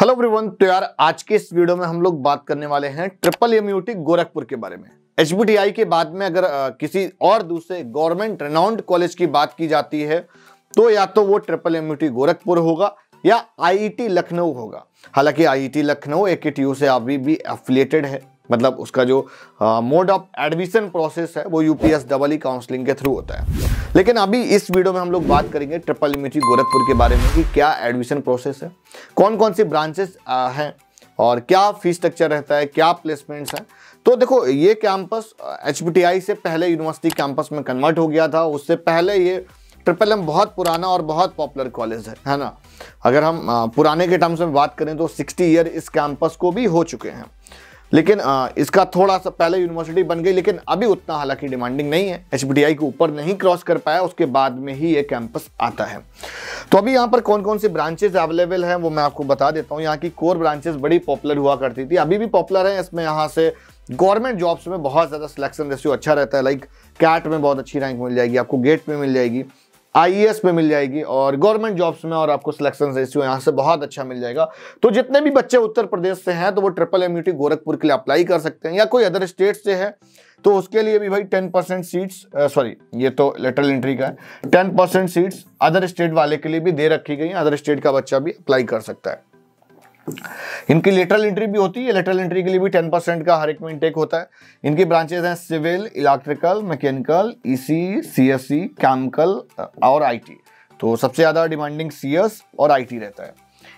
Hello everyone तो यार आज के इस वीडियो में हम लोग बात करने वाले हैं ट्रिपल एमयूटी गोरखपुर के बारे में। एच के बाद में अगर आ, किसी और दूसरे गवर्नमेंट रेनाउंड कॉलेज की बात की जाती है तो या तो वो ट्रिपल एमयूटी गोरखपुर होगा या आईईटी लखनऊ होगा। हालाँकि आईईटी लखनऊ एक से अभी भी एफिलेटेड है। मतलब उसका जो मोड ऑफ़ एडमिशन प्रोसेस है, वो यूपीएस डबल ई काउंसलिंग के थ्रू होता है। लेकिन अभी इस वीडियो में हम लोग बात करेंगे ट्रिपल यूनिटी गोरखपुर के बारे में कि क्या एडमिशन प्रोसेस है कौन कौन सी ब्रांचेस हैं, और क्या फ़ीस स्ट्रक्चर रहता है, क्या प्लेसमेंट्स हैं। तो देखो, ये कैंपस एच से पहले यूनिवर्सिटी कैंपस में कन्वर्ट हो गया था, उससे पहले ये ट्रिपल एम बहुत पुराना और बहुत पॉपुलर कॉलेज है है ना? अगर हम पुराने के टर्म्स में बात करें तो 60 ईयर इस कैंपस को भी हो चुके हैं। लेकिन इसका थोड़ा सा पहले यूनिवर्सिटी बन गई, लेकिन अभी उतना हालाँकि डिमांडिंग नहीं है। एच के ऊपर नहीं क्रॉस कर पाया, उसके बाद में ही ये कैंपस आता है। तो अभी यहाँ पर कौन कौन सी ब्रांचेज अवेलेबल हैं, वो मैं आपको बता देता हूँ। यहाँ की कोर ब्रांचेस बड़ी पॉपुलर हुआ करती थी, अभी भी पॉपुलर है। इसमें यहाँ से गवर्नमेंट जॉब्स में बहुत ज़्यादा सिलेक्शन रेशियो अच्छा रहता है। लाइक कैट में बहुत अच्छी रैंक मिल जाएगी, आपको गेट में मिल जाएगी। आईएएस में मिल जाएगी और गवर्नमेंट जॉब्स में और आपको सिलेक्शन रेशियो यहाँ से बहुत अच्छा मिल जाएगा। तो जितने भी बच्चे उत्तर प्रदेश से हैं तो वो ट्रिपल एमयूटी गोरखपुर के लिए अप्लाई कर सकते हैं या कोई अदर स्टेट से है तो उसके लिए भी भाई टेन परसेंट सीट्स सॉरी ये तो लेटरल एंट्री का है। Ten percent seats other state वाले के लिए भी दे रखी गई हैं अदर स्टेट का बच्चा भी अप्लाई कर सकता है। इनकी लेटरल एंट्री भी होती है लेटरल एंट्री के लिए भी टेन परसेंट का हर एक में इंटेक होता है। इनकी ब्रांचेज हैं civil electrical mechanical EC CSC chemical और आईटी तो सबसे ज़्यादा डिमांडिंग सीएस और आईटी रहता है।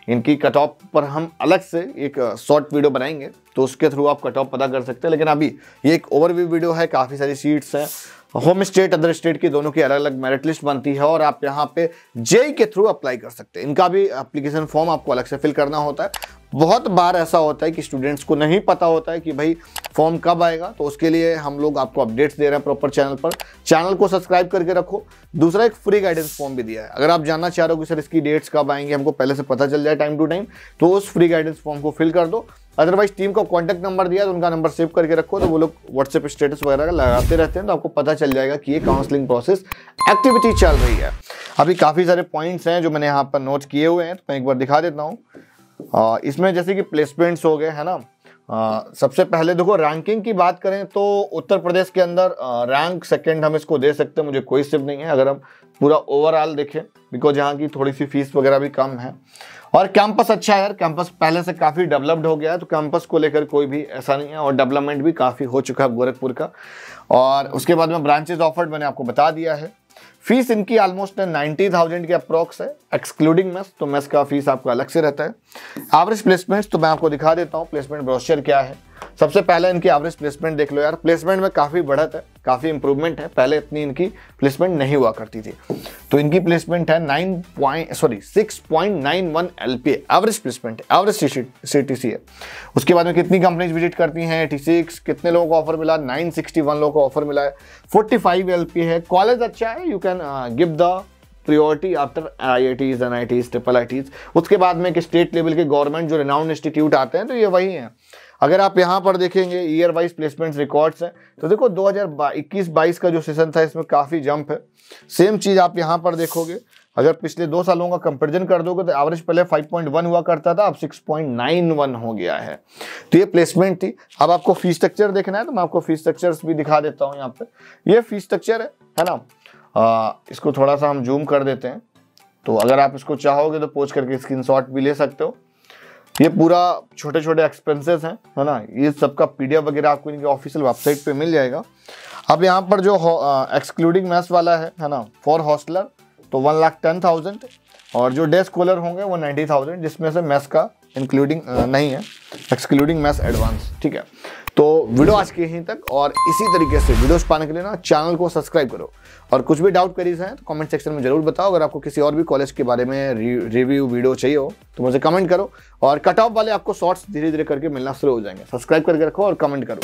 इनकी कट ऑफ़ पर हम अलग से एक शॉर्ट वीडियो बनाएँगे तो उसके थ्रू आप कट ऑफ़ पता कर सकते हैं। लेकिन अभी ये एक ओवरव्यू वीडियो है, काफ़ी सारी सीट्स हैं। होम स्टेट अदर स्टेट की दोनों की अलग अलग मेरिट लिस्ट बनती है और आप यहाँ पे जेई के थ्रू अप्लाई कर सकते हैं। इनका भी अप्लीकेशन फॉर्म आपको अलग से फिल करना होता है। बहुत बार ऐसा होता है कि स्टूडेंट्स को नहीं पता होता है कि भाई फॉर्म कब आएगा तो उसके लिए हम लोग आपको अपडेट्स दे रहे हैं प्रॉपर चैनल पर। चैनल को सब्सक्राइब करके रखो। दूसरा एक फ्री गाइडेंस फॉर्म भी दिया है। अगर आप जानना चाह रहे हो कि सर इसकी डेट्स कब आएँगे, हमको पहले से पता चल जाए टाइम टू टाइम तो उस फ्री गाइडेंस फॉर्म को फिल कर दो। अदरवाइज़ टीम का कॉन्टैक्ट नंबर दिया तो उनका नंबर सेव करके रखो तो वो लोग व्हाट्सएप स्टेटस वगैरह लगाते रहते हैं तो आपको पता चल जाएगा कि ये काउंसलिंग प्रोसेस एक्टिविटी चल रही है। अभी काफ़ी सारे पॉइंट्स हैं जो मैंने यहाँ पर नोट किए हुए हैं तो मैं एक बार दिखा देता हूँ। इसमें जैसे कि प्लेसमेंट्स हो गए है ना? आ, सबसे पहले देखो रैंकिंग की बात करें तो उत्तर प्रदेश के अंदर रैंक सेकंड हम इसको दे सकते हैं मुझे कोई सिर्फ़ नहीं है अगर हम पूरा ओवरऑल देखें। बिकॉज़ यहाँ की थोड़ी सी फ़ीस वगैरह भी कम है। और कैंपस अच्छा है यार कैंपस पहले से काफ़ी डेवलप्ड हो गया है तो कैंपस को लेकर कोई भी ऐसा नहीं है और डेवलपमेंट भी काफ़ी हो चुका है गोरखपुर का। और उसके बाद में ब्रांचेज ऑफर्ड मैंने आपको बता दिया है। फ़ीस इनकी ऑलमोस्ट नाइन्टी थाउज़ेंड के अप्रॉक्स है एक्सक्लूडिंग मेस तो मेस का फ़ीस आपका अलग से रहता है। एवरेज प्लेसमेंट्स तो मैं आपको दिखा देता हूँ प्लेसमेंट ब्रोशर क्या है। सबसे पहले इनकी एवरेज प्लेसमेंट देख लो यार। प्लेसमेंट में काफ़ी बढ़त है, काफ़ी इंप्रूवमेंट है। पहले इतनी इनकी प्लेसमेंट नहीं हुआ करती थी। तो इनकी प्लेसमेंट है nine point sorry six point nine one L P average placement average C T C है उसके बाद में कितनी कंपनीज़ विज़िट करती हैं? एटी सिक्स कितने लोगों को ऑफ़र मिला? नाइन सिक्सटी वन लोगों को ऑफ़र मिला है। फोर्टी फाइव एल पी है। कॉलेज अच्छा है? You can give the priority after I I Ts N I Ts triple I Ts उसके बाद में एक स्टेट लेवल के गवर्नमेंट जो रिनाउंड इंस्टीट्यूट आते हैं तो ये वही हैं। अगर आप यहाँ पर देखेंगे ईयर वाइज प्लेसमेंट रिकॉर्ड्स हैं तो देखो 2021-22 का जो सेशन था, इसमें काफ़ी जंप है। सेम चीज़ आप यहाँ पर देखोगे। अगर पिछले दो सालों का कंपेरिजन कर दोगे तो एवरेज पहले 5.1 हुआ करता था, अब 6.91 हो गया है। तो ये प्लेसमेंट थी। अब आपको फ़ीस स्ट्रक्चर देखना है तो मैं आपको फ़ीस स्ट्रक्चर्स भी दिखा देता हूँ यहाँ पे। ये फ़ीस स्ट्रक्चर है है ना? आ, इसको थोड़ा सा हम जूम कर देते हैं। तो अगर आप इसको चाहोगे तो पोच करके स्क्रीन भी ले सकते हो। ये पूरा छोटे छोटे एक्सपेंसेस हैं है ना? ये सबका पी पीडीएफ वगैरह आपको इनके ऑफिशियल वेबसाइट पे मिल जाएगा। अब यहाँ पर जो एक्सक्लूडिंग मैथ्स वाला है है ना? फॉर हॉस्टलर तो वन लाख टेन थाउज़ेंड और जो डे स्कॉलर होंगे वो नाइन्टी थाउज़ेंड जिसमें से मैथ्स का इंक्लूडिंग नहीं है। एक्सक्लूडिंग मैथ्स एडवांस ठीक है। तो वीडियो आज के यहीं तक, और इसी तरीके से वीडियोस पाने के लिए ना चैनल को सब्सक्राइब करो। और कुछ भी डाउट करीज हैं तो कमेंट सेक्शन में ज़रूर बताओ। अगर आपको किसी और भी कॉलेज के बारे में रिव्यू वीडियो चाहिए हो तो मुझे कमेंट करो। और कट ऑफ़ वाले आपको शॉर्ट्स धीरे धीरे करके मिलना शुरू हो जाएँगे। सब्सक्राइब करके रखो और कमेंट करो।